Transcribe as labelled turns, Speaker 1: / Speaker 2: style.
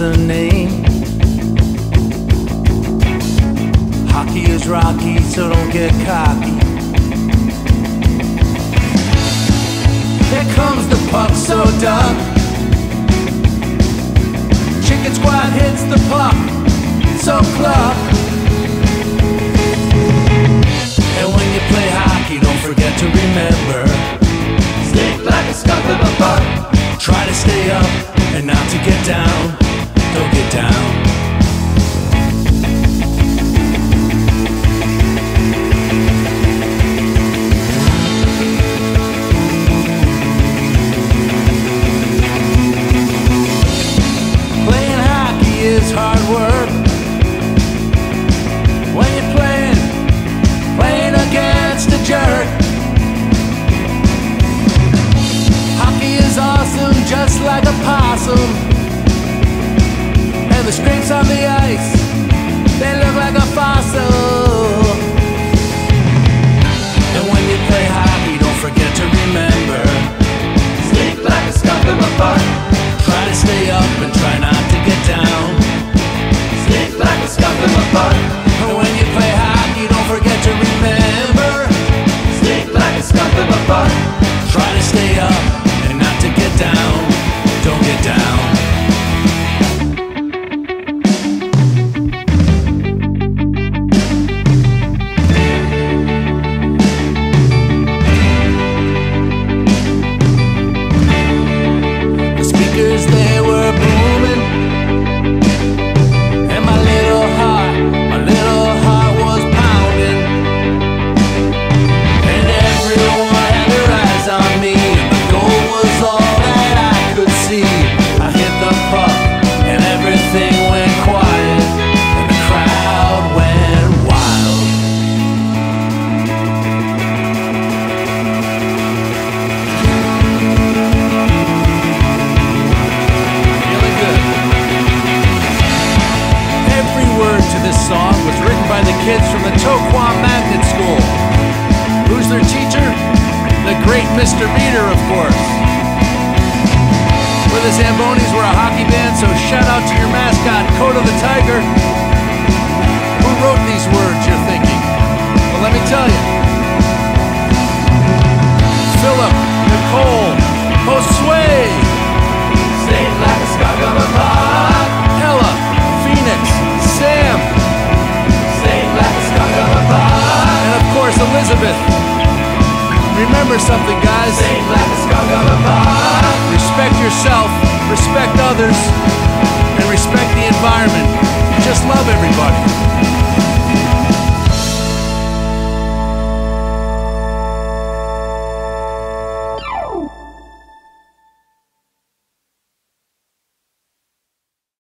Speaker 1: the name. Hockey is rocky, so don't get cocky. Here comes the puck, so duck. Chicken squad hits the puck, so cluck. And when you play hockey, don't forget to remember.
Speaker 2: Stick like a skunk of a puck.
Speaker 1: Try to stay up and not to get down. Don't get down. Playing hockey is hard work. When you're playing, playing against a jerk. Hockey is awesome, just like a possum. The streaks on the ice, they look like a fossil. And when you play hockey, don't forget to remember.
Speaker 2: Stick like a skunk of a buck.
Speaker 1: Try to stay up and try not to get down.
Speaker 2: Stick like a skunk of a buck.
Speaker 1: And when you play hockey, don't forget to remember.
Speaker 2: Stick like a skunk of a buck.
Speaker 1: Toquam Magnet School. Who's their teacher? The great Mr. Meter, of course. We're the Zambonis, we're a hockey band, so shout out to your mascot, Kodo the Tiger. Who wrote these words, something, guys.
Speaker 2: Stick like a skunk of a buck.
Speaker 1: Respect yourself, respect others,